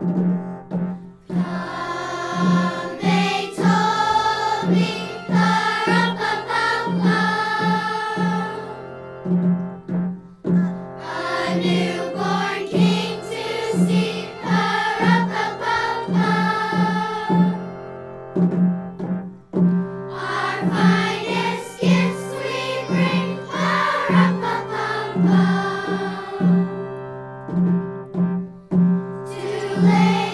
Thank away.